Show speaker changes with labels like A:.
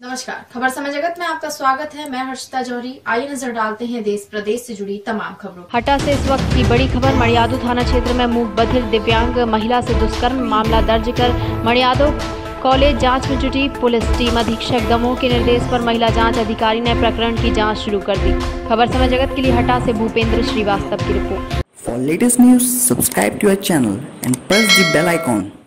A: नमस्कार। खबर समय जगत में आपका स्वागत है। मैं हर्षिता जौहरी। आइए नज़र डालते हैं देश प्रदेश से जुड़ी तमाम खबरों
B: हटा से इस वक्त की बड़ी खबर मणियादो थाना क्षेत्र में मूक बधिर दिव्यांग महिला से दुष्कर्म मामला दर्ज कर मणियादो कॉलेज जाँच में जुटी पुलिस टीम। अधीक्षक दमोह के निर्देश पर महिला जाँच अधिकारी ने प्रकरण की जाँच शुरू कर दी। खबर समय जगत के लिए हटा से भूपेंद्र श्रीवास्तव की report.
C: For latest news subscribe to our channel channel and press the bell.